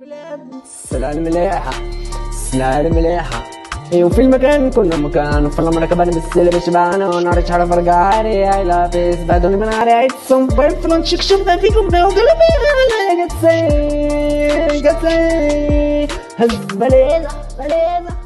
السلالة المليحة السلالة المليحة ايو في المكان كل مكان وفي المركبة بالسلة بشبان ونار شعر فرقاري اي لابس بعدوني من عاري عيد صنبين فلان شك شوف فيكم ده وقلبي أنا قتسي قتسي قد سي هز بليزة بليزة